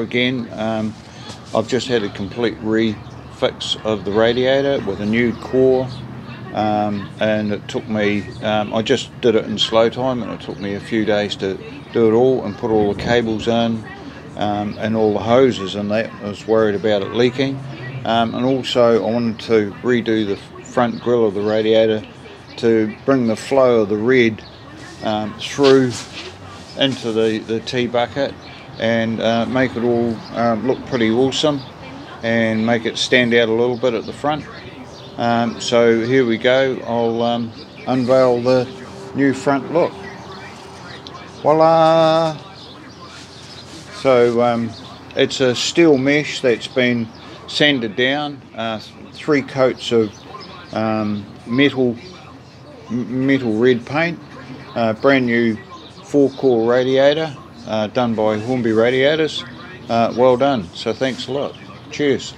Again. Um, I've just had a complete refix of the radiator with a new core, um, and it took me. Um, I just did it in slow time, and it took me a few days to do it all and put all the cables in um, and all the hoses and that. I was worried about it leaking, um, and also I wanted to redo the front grill of the radiator to bring the flow of the red um, through into the, the T bucket and uh, make it all um, look pretty awesome and make it stand out a little bit at the front. Um, so here we go, I'll um, unveil the new front look. Voila! So um, it's a steel mesh that's been sanded down, uh, three coats of um, metal metal red paint, uh, brand new four core radiator uh, done by Hornby Radiators. Uh, well done. So thanks a lot. Cheers.